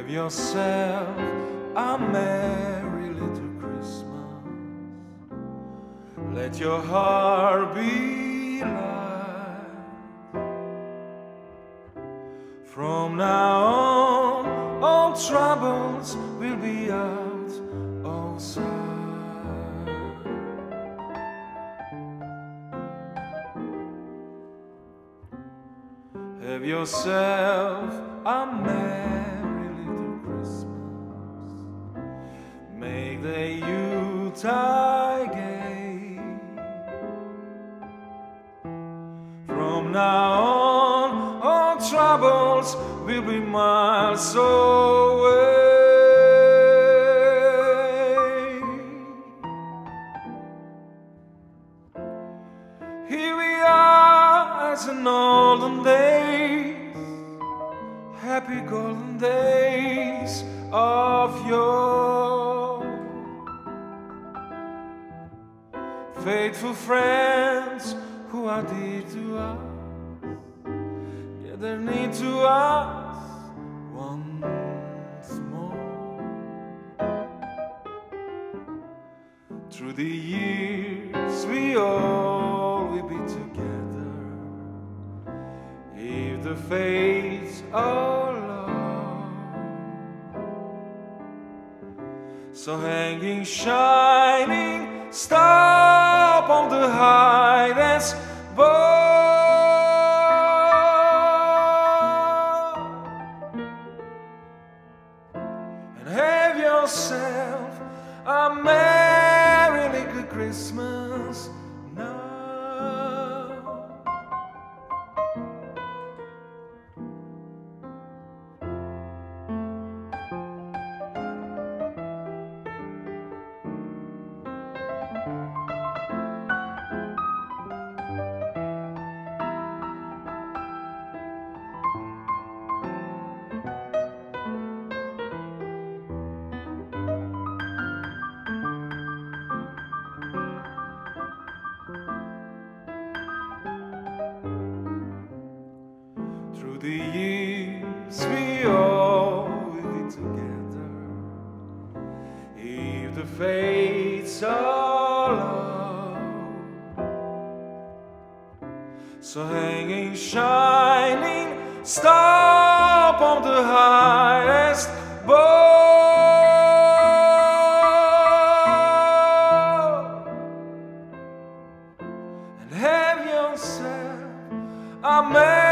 Have yourself a merry little Christmas. Let your heart be light. From now on, all troubles will be out of sight. Have yourself a merry the Yuletide gay. From now on, all troubles will be miles away. Here we are as in olden days, happy golden days of yore. Faithful friends who are dear to us, yet they're near to us once more. Through the years, we all will be together. If the fates allow, so hanging, shining, star upon the highest bough and have yourself a merry the years, we all be together. If the fates allow, so hanging, shining, star upon the highest bough and have yourself a merry